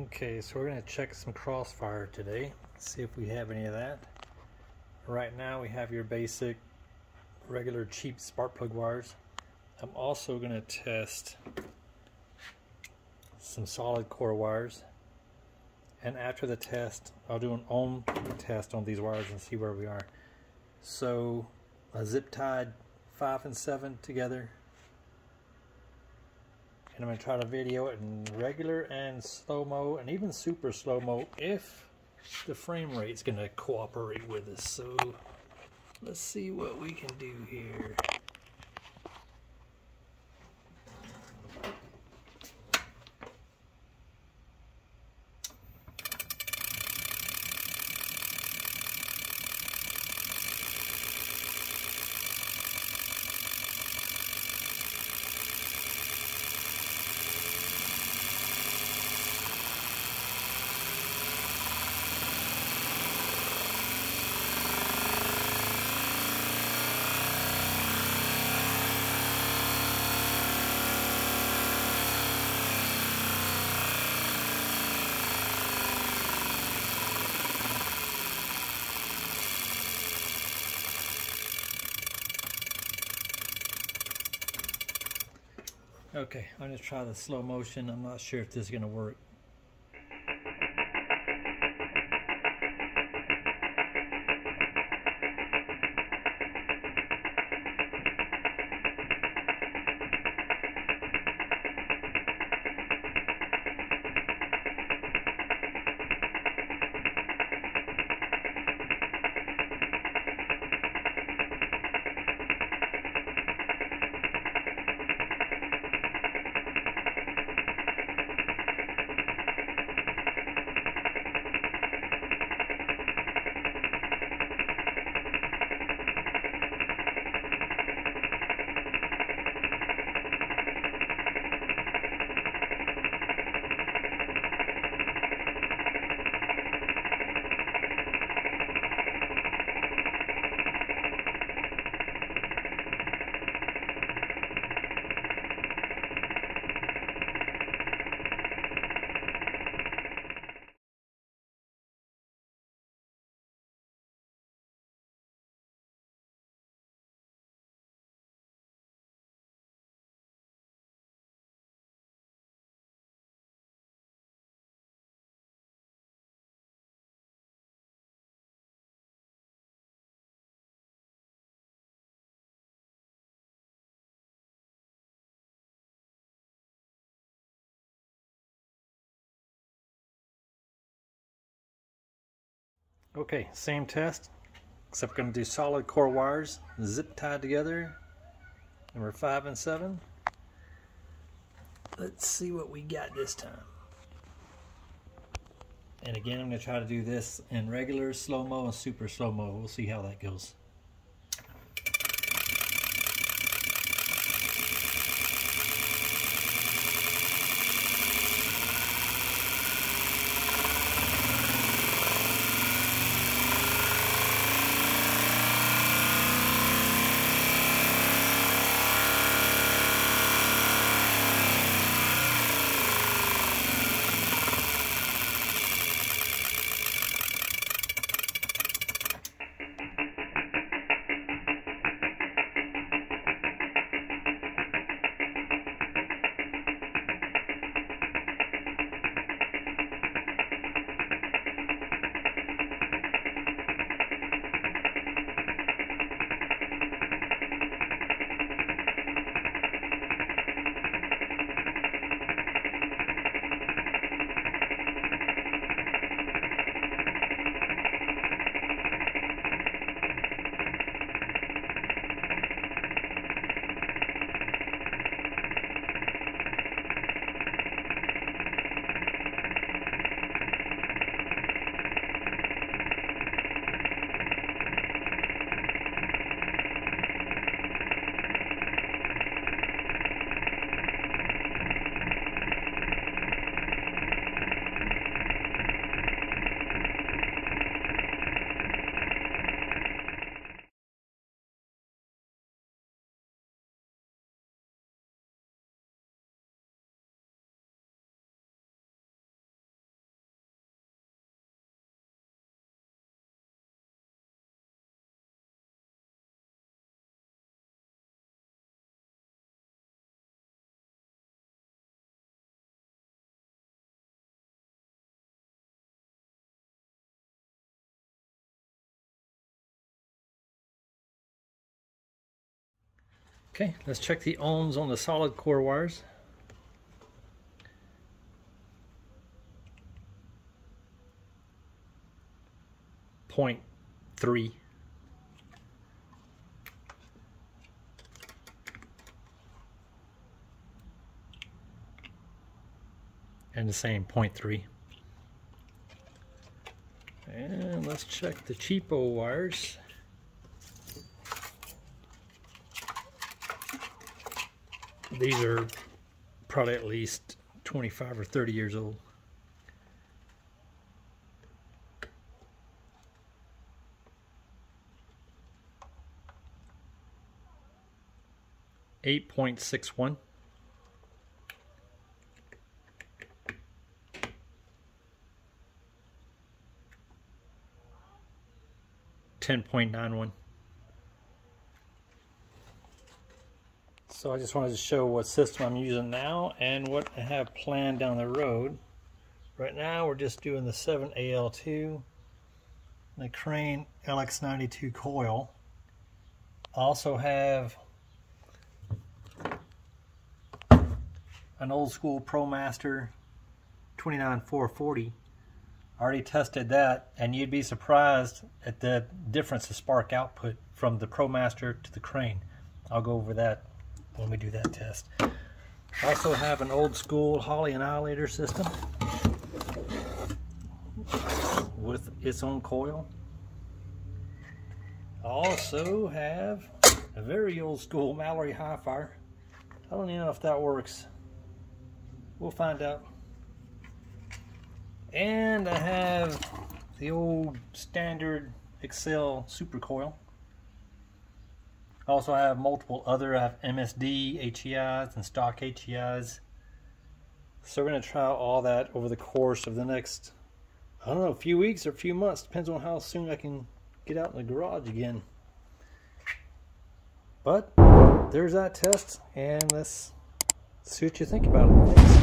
Okay, so we're going to check some crossfire today, see if we have any of that. Right now we have your basic regular cheap spark plug wires. I'm also going to test some solid core wires and after the test I'll do an ohm test on these wires and see where we are. So a zip tied 5 and 7 together and I'm going to try to video it in regular and slow-mo and even super slow-mo if the frame rate's going to cooperate with us. So let's see what we can do here. Okay, I'm gonna try the slow motion. I'm not sure if this is gonna work. Okay, same test, except we're going to do solid core wires, zip tied together, number 5 and 7. Let's see what we got this time. And again, I'm going to try to do this in regular slow-mo and super slow-mo. We'll see how that goes. Okay, let's check the ohms on the solid core wires. Point three. And the same point three. And let's check the cheapo wires. These are probably at least 25 or 30 years old. Eight point six one. Ten point nine one. So I just wanted to show what system I'm using now and what I have planned down the road. Right now we're just doing the 7AL2, the Crane LX92 coil. I also have an old school ProMaster 29440. I already tested that and you'd be surprised at the difference of spark output from the ProMaster to the Crane. I'll go over that when we do that test. I also have an old school Holley annihilator system with its own coil. I also have a very old school Mallory Hi-Fire. I don't even know if that works. We'll find out. And I have the old standard Accel super coil. I also have multiple other, I have MSD HEIs and stock HEIs. So we're going to try all that over the course of the next, I don't know, a few weeks or a few months. Depends on how soon I can get out in the garage again. But there's that test, and let's see what you think about it.